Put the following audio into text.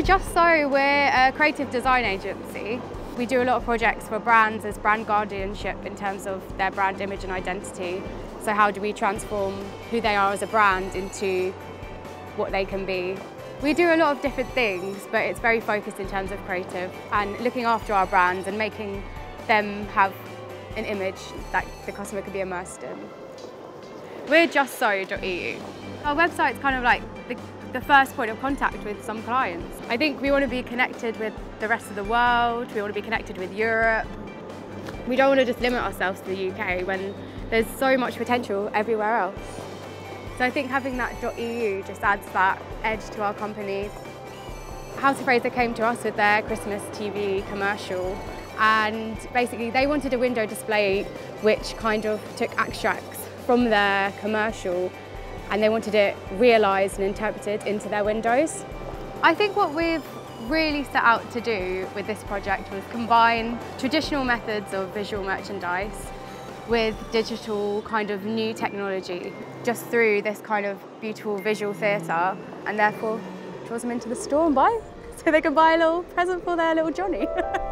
We're Justso, we're a creative design agency. We do a lot of projects for brands as brand guardianship in terms of their brand image and identity. So how do we transform who they are as a brand into what they can be? We do a lot of different things, but it's very focused in terms of creative and looking after our brands and making them have an image that the customer can be immersed in. We're justso.eu. Our website's kind of like the, the first point of contact with some clients. I think we want to be connected with the rest of the world, we want to be connected with Europe. We don't want to just limit ourselves to the UK when there's so much potential everywhere else. So I think having that .eu just adds that edge to our company. House of Fraser came to us with their Christmas TV commercial and basically they wanted a window display which kind of took extracts from their commercial and they wanted it realised and interpreted into their windows. I think what we've really set out to do with this project was combine traditional methods of visual merchandise with digital kind of new technology just through this kind of beautiful visual theatre and therefore draws them into the store and buy so they can buy a little present for their little Johnny.